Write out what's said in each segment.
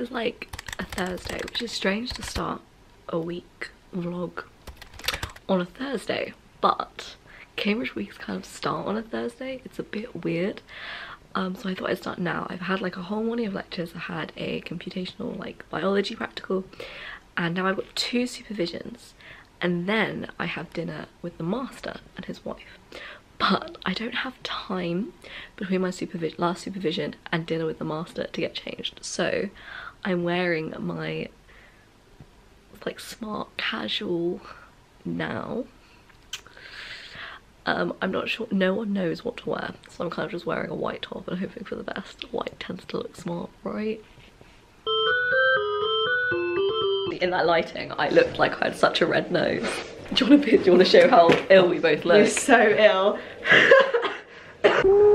is like a Thursday, which is strange to start a week vlog on a Thursday, but Cambridge weeks kind of start on a Thursday. It's a bit weird. Um, so I thought I'd start now. I've had like a whole morning of lectures. I had a computational like biology practical and now I've got two supervisions and then I have dinner with the master and his wife. But I don't have time between my last supervision and dinner with the master to get changed. So I'm wearing my like smart casual now um, I'm not sure, no one knows what to wear, so I'm kind of just wearing a white top and hoping for the best. White tends to look smart, right? In that lighting, I looked like I had such a red nose. Do you want to, do you want to show how ill we both look? You're so ill.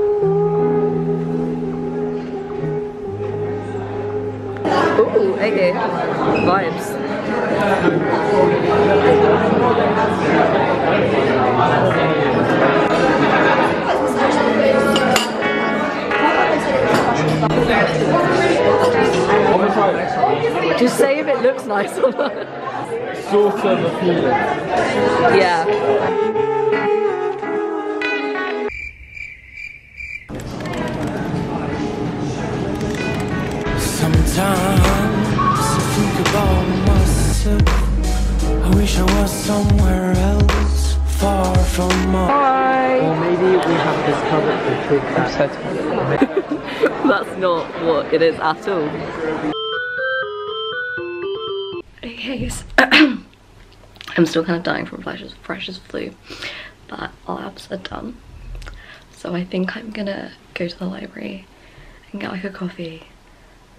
okay. Vibes. Just say if it looks nice or not. Sort of a feeling. Yeah. Somewhere else, far from home. Or maybe we have discovered the trick that That's not what it is at all. Okay, so I'm still kind of dying from fresh as, freshers' flu, but our labs are done. So I think I'm gonna go to the library and get like a coffee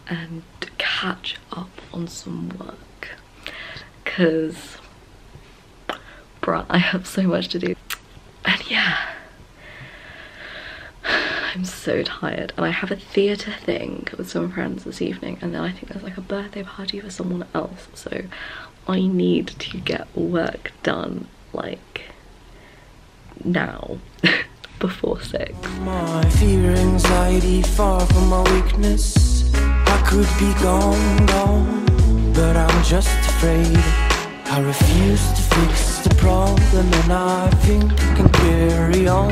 and catch up on some work. Cause, bruh, I have so much to do. And yeah, I'm so tired and I have a theatre thing with some friends this evening and then I think there's like a birthday party for someone else so I need to get work done like now before six. My fear, anxiety, far from my weakness. I could be gone, gone, but I'm just afraid. I refuse to fix the problem, and I think I can carry on.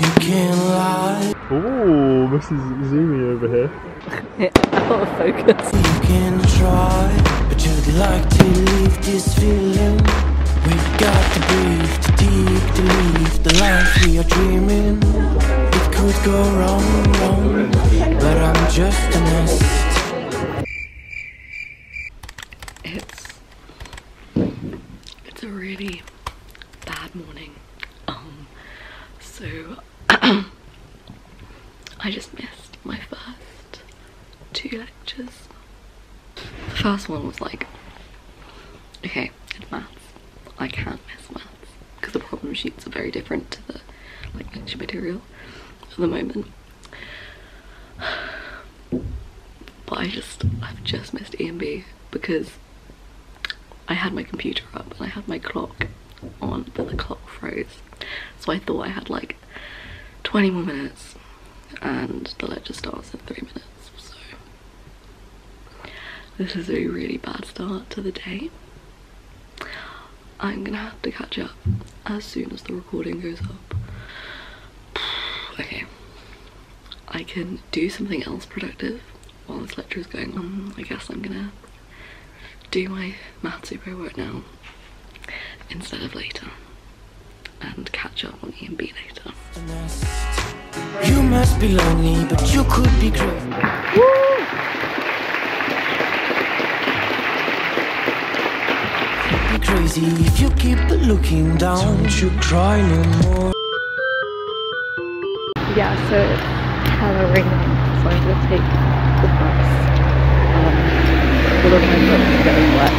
You can't lie, Ooh, Mrs. Zoomy over here. yeah, Out of focus. you can try, but you'd like to leave this feeling. We've got to breathe, to deep to leave the life we are dreaming. It could go wrong, wrong, but I'm just a nest. It's it's a really bad morning. Um so I just missed my first two lectures. The first one was like okay, it's maths. I can't miss maths because the problem sheets are very different to the like lecture material at the moment. But I just I've just missed EMB because I had my computer up and I had my clock on, but the clock froze. So I thought I had like 20 more minutes and the lecture starts in three minutes. So this is a really bad start to the day. I'm gonna have to catch up as soon as the recording goes up. okay. I can do something else productive while this lecture is going on. I guess I'm gonna do my math super work now instead of later and catch up on EMB later. You must be lonely, but you could be great. Be crazy if you keep looking down. Don't you cry no more. Yeah, so it's hella raining, so I'm gonna take the bus. Um, wet.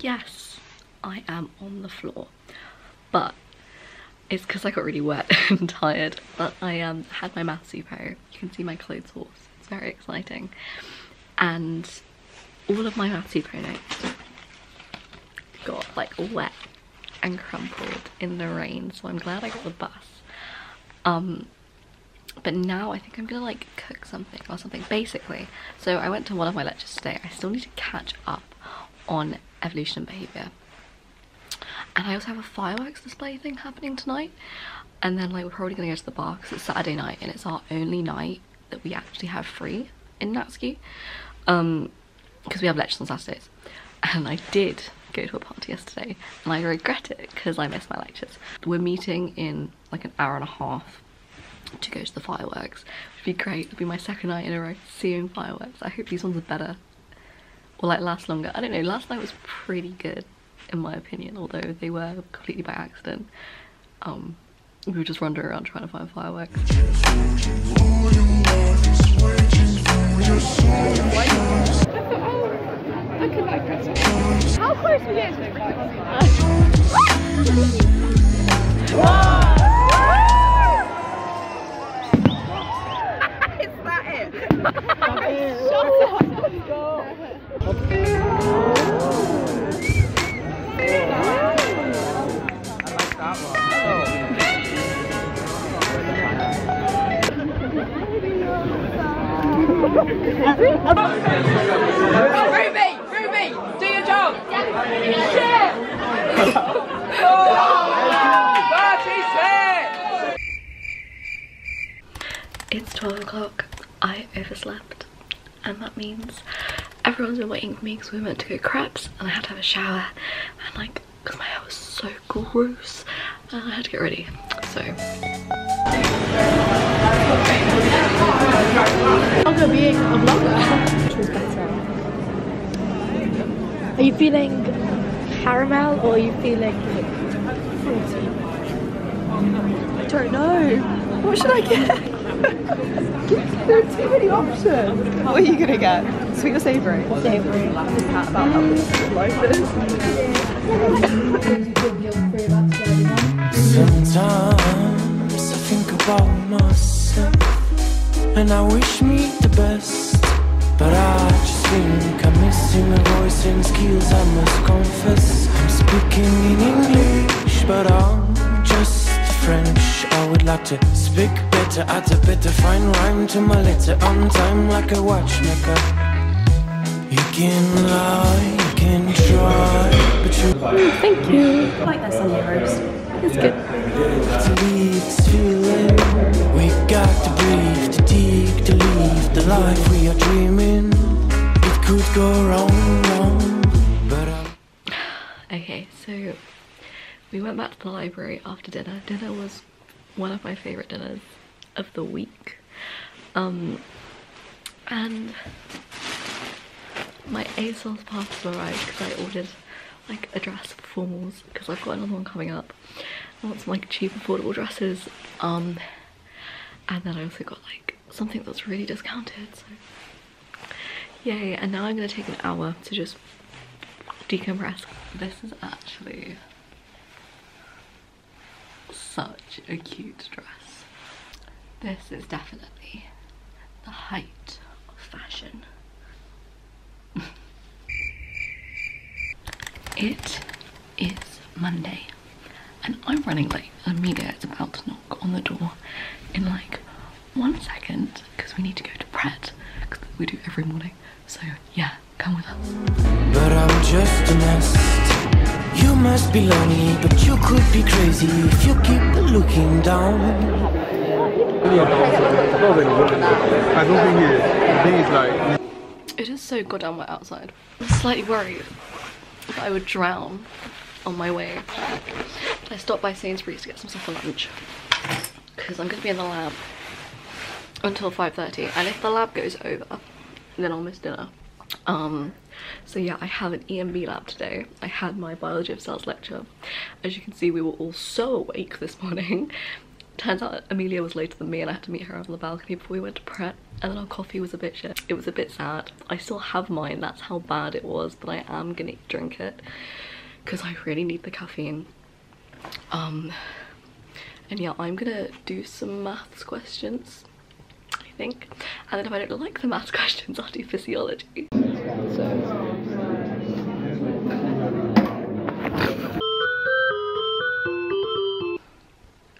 Yes, I am on the floor, but it's because I got really wet and tired. But I um, had my math super. You can see my clothes horse. It's very exciting, and all of my math super notes got like wet and crumpled in the rain so I'm glad I got the bus. Um but now I think I'm gonna like cook something or something basically. So I went to one of my lectures today. I still need to catch up on evolution and behavior. And I also have a fireworks display thing happening tonight. And then like we're probably gonna go to the bar because it's Saturday night and it's our only night that we actually have free in NatSci. Um because we have lectures on Saturdays. And I did go to a party yesterday and I regret it because I missed my lectures. We're meeting in like an hour and a half to go to the fireworks. It'd be great. It'd be my second night in a row seeing fireworks. I hope these ones are better or like last longer. I don't know. Last night was pretty good in my opinion, although they were completely by accident. Um, we were just wandering around trying to find fireworks. How close we get Ruby! Ruby! Do your job! It's 12 o'clock. I overslept. And that means everyone's been waiting for me because we went to go crepes and I had to have a shower. And like, because my hair was so gross. And I had to get ready. So. Vlogger being a vlogger. Which was better. Are you feeling caramel or are you feeling fruity? I don't know. What should I get? there are too many options. What are you gonna get? Sweet or savoury? Savoury. About how this life is. Sometimes I think about myself And I wish me the best But I just think I'm missing a voice and skills I must confess I'm speaking in English But I'm just French I would like to speak better Add a better fine rhyme to my letter On time like a watchmaker You can lie, you can try But you mm, Thank you. I like that Sunday roast. It's good. to leave this feeling. We got to breathe, to dig, to live the life we are dreaming. Could go wrong, wrong, but. Okay, so we went back to the library after dinner. Dinner was one of my favourite dinners of the week. Um, and my ASOS parcel arrived because I ordered like a dress for formals because I've got another one coming up. I want some like cheap affordable dresses. Um, and then I also got like something that's really discounted. So yay! And now I'm gonna take an hour to just decompress. This is actually such a cute dress. This is definitely the height of fashion. it is Monday and I'm running late and Amelia is about to knock on the door in like one second because we need to go to Pret because we do every morning. So yeah, come with us. But I'm just a nest. You must be lonely, but you could be crazy if you keep looking down. I don't think it is. I think it's like It is so goddamn wet outside. I'm slightly worried that I would drown on my way. I stopped by Sainsbury's to get some stuff for lunch because I'm going to be in the lab until 5.30 and if the lab goes over then I'll miss dinner. Um, so yeah, I have an EMB lab today. I had my biology of cells lecture. As you can see, we were all so awake this morning. Turns out Amelia was later than me and I had to meet her on the balcony before we went to Pret. And then our coffee was a bit shit. It was a bit sad. I still have mine, that's how bad it was, but I am gonna drink it because I really need the caffeine. Um, and yeah, I'm gonna do some maths questions, think. And then if I don't like the math questions, I'll do physiology. So.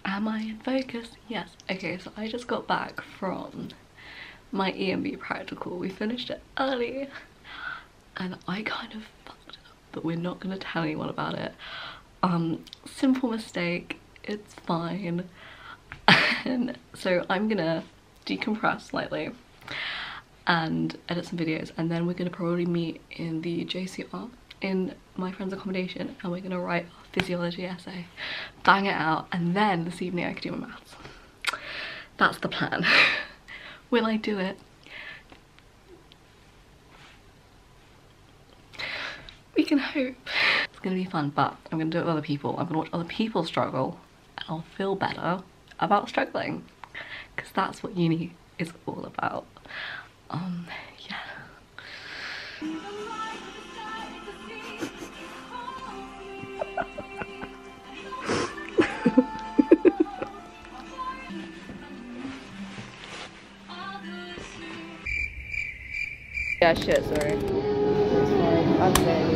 Am I in focus? Yes. Okay, so I just got back from my EMB practical. We finished it early and I kind of fucked up, but we're not going to tell anyone about it. Um, simple mistake, it's fine. and so I'm gonna decompress slightly and edit some videos and then we're gonna probably meet in the JCR in my friend's accommodation and we're gonna write our physiology essay, bang it out, and then this evening I can do my maths. That's the plan. Will I do it? We can hope. It's gonna be fun, but I'm gonna do it with other people. I'm gonna watch other people struggle and I'll feel better about struggling because that's what uni is all about. Um, yeah. Yeah, shit, sorry. Fine. I'm saying.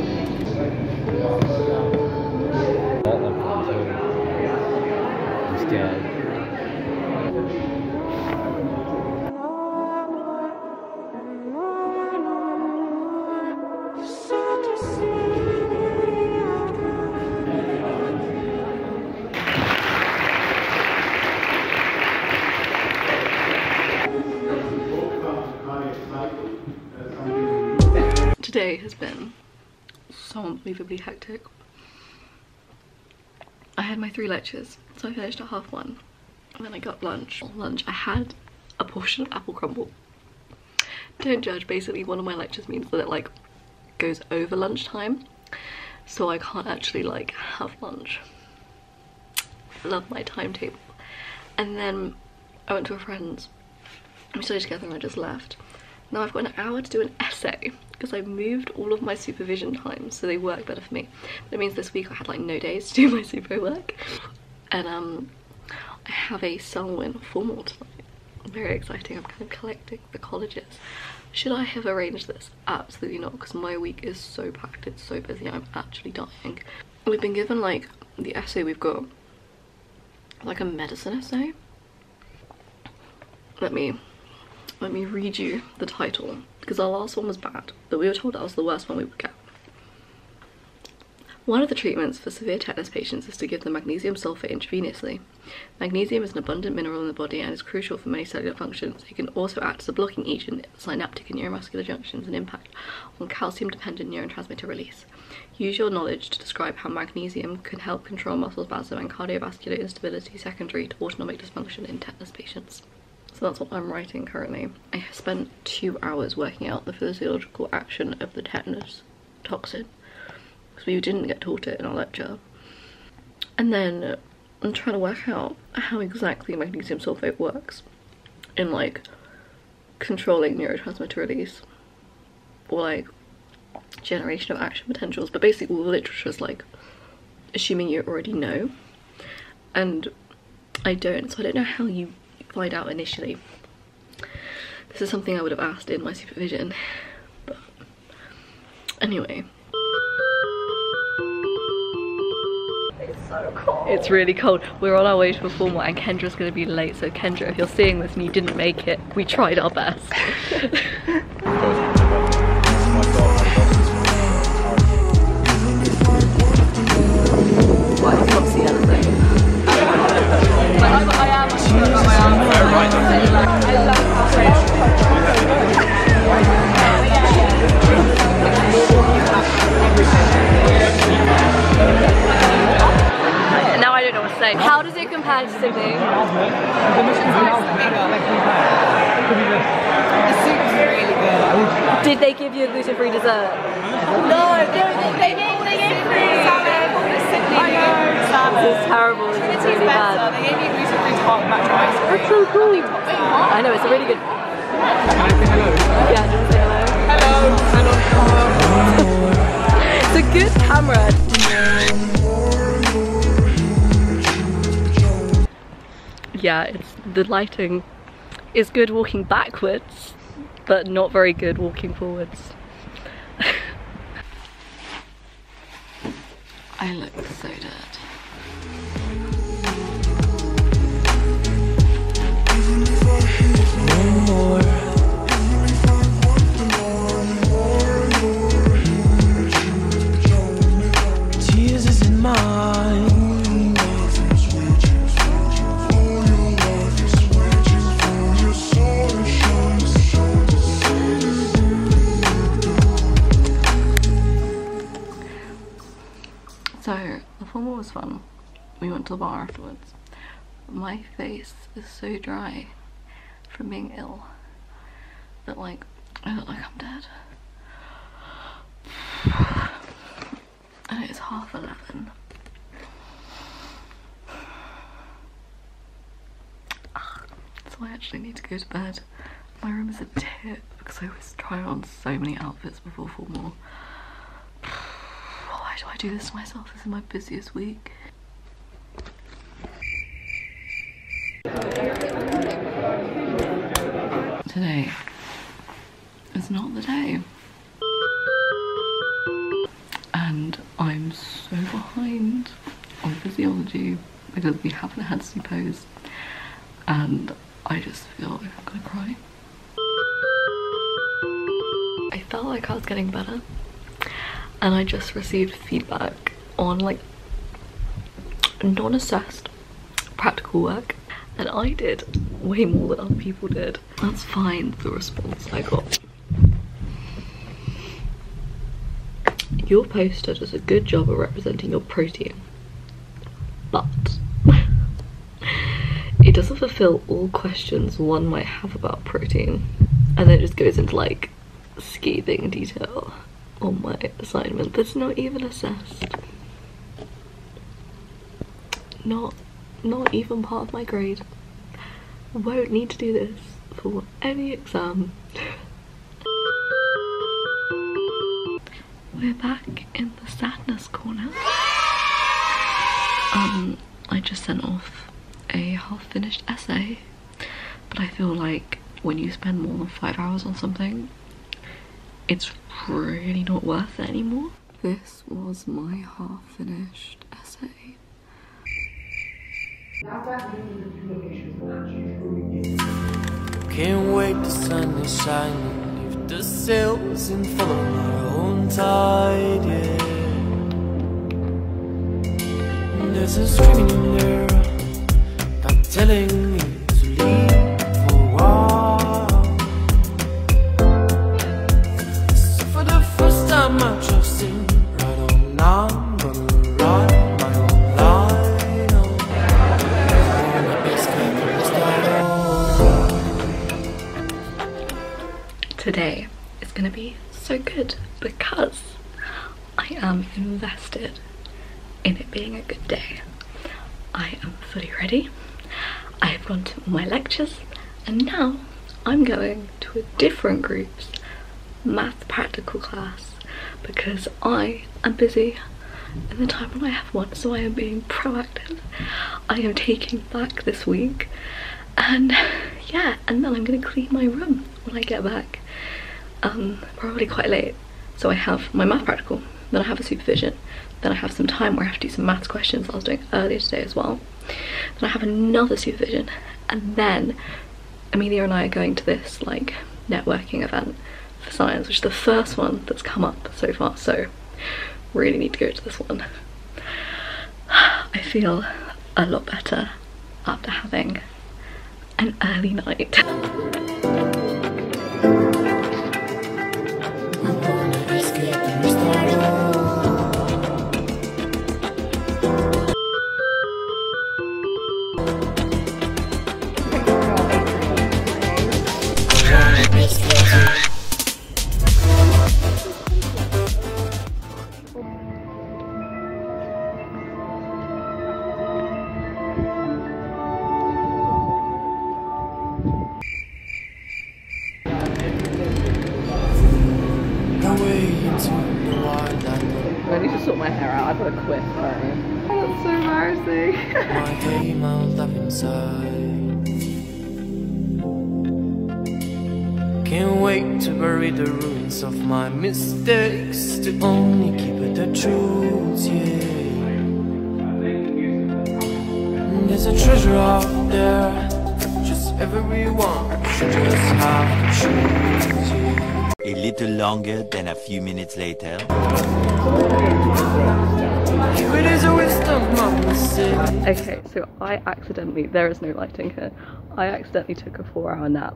Been so unbelievably hectic. I had my three lectures, so I finished at half one. And then I got lunch. Lunch, I had a portion of apple crumble. Don't judge, basically one of my lectures means that it like goes over lunchtime. So I can't actually like have lunch. Love my timetable. And then I went to a friend's. We studied together and I just left. Now I've got an hour to do an essay because I've moved all of my supervision times so they work better for me. That means this week I had like no days to do my super work. And um, I have a Selwyn formal tonight. Very exciting. I'm kind of collecting the colleges. Should I have arranged this? Absolutely not because my week is so packed. It's so busy. I'm actually dying. We've been given like the essay we've got like a medicine essay. Let me let me read you the title because our last one was bad but we were told that was the worst one we would get one of the treatments for severe tetanus patients is to give them magnesium sulfate intravenously. Magnesium is an abundant mineral in the body and is crucial for many cellular functions. It can also act as a blocking agent at synaptic and neuromuscular junctions and impact on calcium-dependent neurotransmitter release. Use your knowledge to describe how magnesium can help control muscle spasm and cardiovascular instability secondary to autonomic dysfunction in tetanus patients. So that's what I'm writing currently. I spent two hours working out the physiological action of the tetanus toxin because we didn't get taught it in our lecture. And then I'm trying to work out how exactly magnesium sulfate works in like controlling neurotransmitter release or like generation of action potentials. But basically all the literature is like assuming you already know and I don't so I don't know how you find out initially. This is something I would have asked in my supervision, but anyway. It's so cold. It's really cold. We're on our way to a formal and Kendra's gonna be late, so Kendra, if you're seeing this and you didn't make it, we tried our best. Now Yeah, it's the lighting is good walking backwards, but not very good walking forwards. I look so dead. Fun. We went to the bar afterwards. My face is so dry from being ill that like I look like I'm dead. And it's half eleven. So I actually need to go to bed. My room is a tip because I was trying on so many outfits before formal. Do this myself? This is my busiest week. Today is not the day. And I'm so behind on physiology because we haven't had supposed and I just feel like I'm gonna cry. I felt like I was getting better and I just received feedback on like non-assessed practical work and I did way more than other people did. That's fine, the response I got. Your poster does a good job of representing your protein, but it doesn't fulfill all questions one might have about protein. And then it just goes into like scathing detail on my assignment that's not even assessed. Not not even part of my grade. Won't need to do this for any exam. We're back in the sadness corner. Um, I just sent off a half-finished essay, but I feel like when you spend more than five hours on something, it's really not worth it anymore. This was my half-finished essay. Can't wait, the sun is shining. If the sails in follow my own tide, yeah. There's a screaming in there, not telling math practical class because I am busy in the time when I have one, so I am being proactive. I am taking back this week and yeah, and then I'm gonna clean my room when I get back. Um, probably quite late. So I have my math practical, then I have a supervision, then I have some time where I have to do some maths questions I was doing earlier today as well. Then I have another supervision, and then Amelia and I are going to this like networking event science, which is the first one that's come up so far. So really need to go to this one. I feel a lot better after having an early night. Can't wait to bury the ruins of my mistakes, to only keep it the truth, yeah. There's a treasure out there, just everyone should just have to choose, yeah. A little longer than a few minutes later. It is a wisdom. Okay, so I accidentally, there is no lighting here, I accidentally took a four hour nap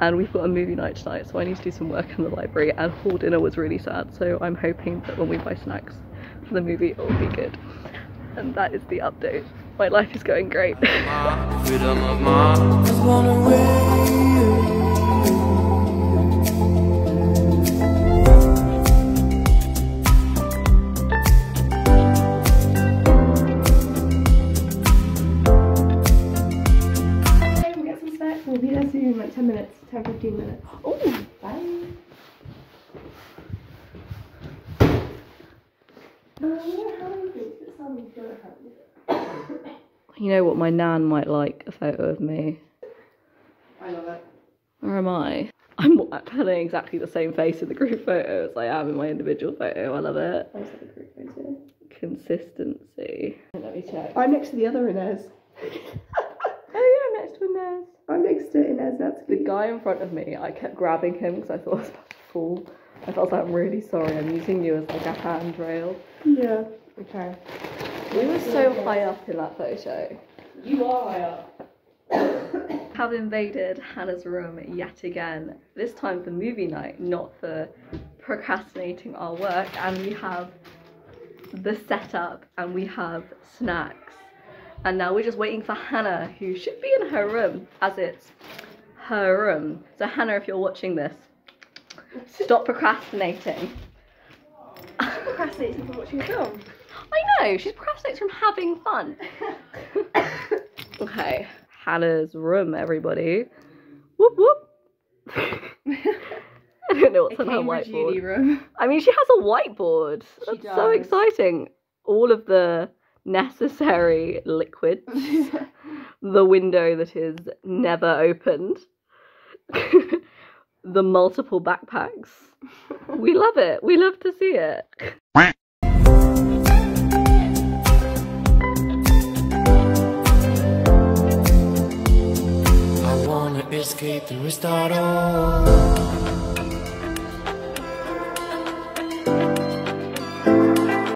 and we've got a movie night tonight so I need to do some work in the library and hall dinner was really sad so I'm hoping that when we buy snacks for the movie, it will be good. And that is the update. My life is going great. Freedom of mind has gone away. We'll get some snacks. We'll be there soon, like 10 minutes, 10 15 minutes. Oh, bye. you know what? My nan might like a photo of me. I love it. Or am I? I'm putting exactly the same face in the group photo as I am in my individual photo. I love it. I just have a group photo. Consistency. Let me check. I'm next to the other Inez. I'm next to Inez. I'm next to Inez, that's The guy in front of me, I kept grabbing him because I thought I was about to fall. I felt like I'm really sorry. I'm using you as like a handrail. Yeah. Okay. We were so high up in that photo. You are high up. Have invaded Hannah's room yet again. This time for movie night, not for procrastinating our work. And we have the setup and we have snacks. And now we're just waiting for Hannah, who should be in her room, as it's her room. So Hannah, if you're watching this, stop procrastinating. Procrastinating from watching a film. I know, she's procrastinating from having fun. okay, Hannah's room, everybody. Whoop whoop. I don't know what's on her whiteboard. room. I mean, she has a whiteboard. She That's so exciting. All of the necessary liquids, the window that is never opened, the multiple backpacks. We love it. We love to see it. escape and restart all